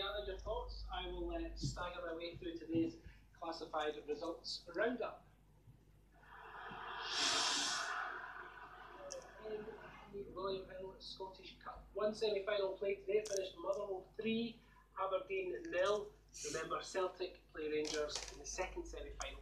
gathered your thoughts, I will uh, stagger my way through today's classified results roundup. William Hill Scottish Cup. One semi final play today finished Motherwell 3, Aberdeen nil. Remember, Celtic play Rangers in the second semi final.